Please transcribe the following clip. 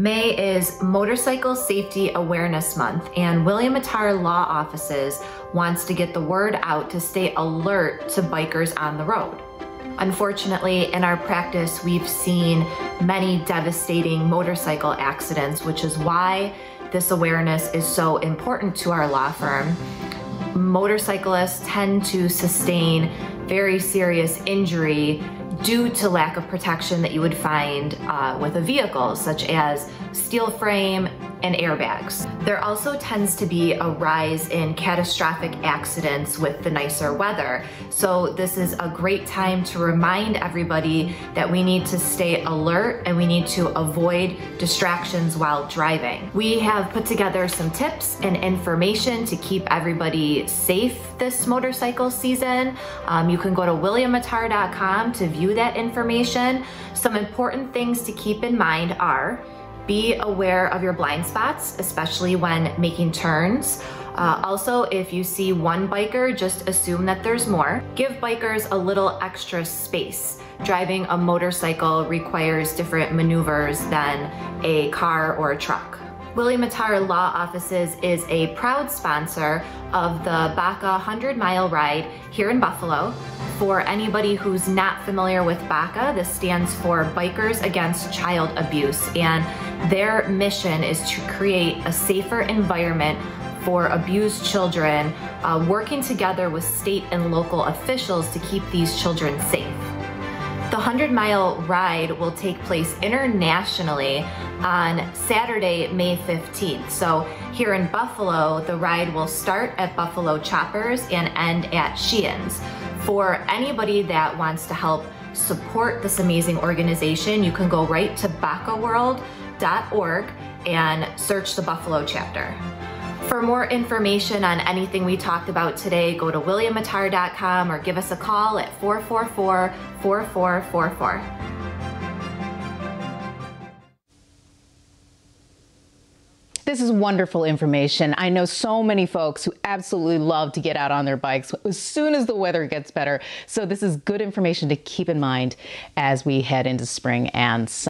May is Motorcycle Safety Awareness Month, and William Mattar Law Offices wants to get the word out to stay alert to bikers on the road. Unfortunately, in our practice, we've seen many devastating motorcycle accidents, which is why this awareness is so important to our law firm. Motorcyclists tend to sustain very serious injury due to lack of protection that you would find uh, with a vehicle, such as steel frame and airbags. There also tends to be a rise in catastrophic accidents with the nicer weather. So this is a great time to remind everybody that we need to stay alert and we need to avoid distractions while driving. We have put together some tips and information to keep everybody safe this motorcycle season. Um, you can go to williammattar.com to view that information. Some important things to keep in mind are be aware of your blind spots, especially when making turns. Uh, also, if you see one biker, just assume that there's more. Give bikers a little extra space. Driving a motorcycle requires different maneuvers than a car or a truck. William Mattar Law Offices is a proud sponsor of the BACA 100 Mile Ride here in Buffalo. For anybody who's not familiar with BACA, this stands for Bikers Against Child Abuse, and their mission is to create a safer environment for abused children, uh, working together with state and local officials to keep these children safe. The 100 mile ride will take place internationally on Saturday, May 15th. So here in Buffalo, the ride will start at Buffalo Choppers and end at Sheehan's. For anybody that wants to help support this amazing organization, you can go right to bacaworld.org and search the Buffalo chapter. For more information on anything we talked about today, go to williammattar.com or give us a call at 444 4444. This is wonderful information. I know so many folks who absolutely love to get out on their bikes as soon as the weather gets better. So this is good information to keep in mind as we head into spring and summer.